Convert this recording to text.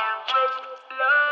with love.